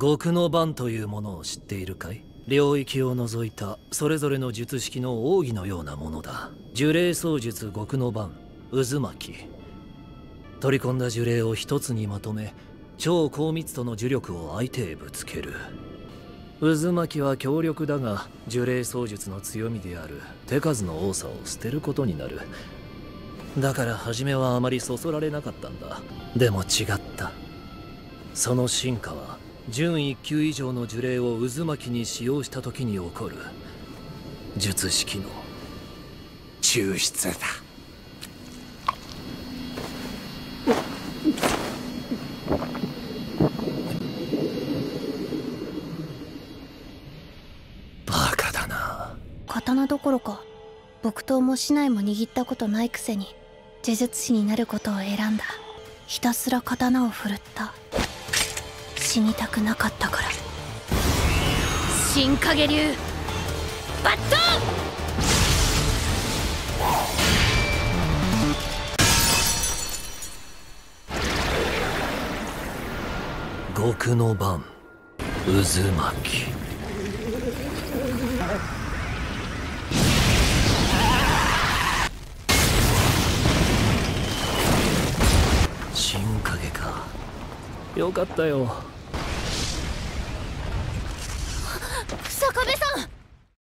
極の番というものを知っているかい？領域を除いたそれぞれの術式の奥義のようなものだ。呪霊操術極の番渦巻取り込んだ呪霊を一つにまとめ超高密度の呪力を相手へぶつける。渦巻きは強力だが呪霊操術の強みである。手数の多さを捨てることになる。だから初めはあまりそそられなかったんだ。でも違った。その進化は準1級以上の呪霊を渦巻きに使用した時に起こる。術式の。抽出だ。バカだな。刀どころか木刀も竹刀も握ったことないくせに呪術師になることを選んだ。ひたすら刀を振るった死にたくなかったから。新影流。バット極の番。渦巻き。新影か。よかったよ坂部さん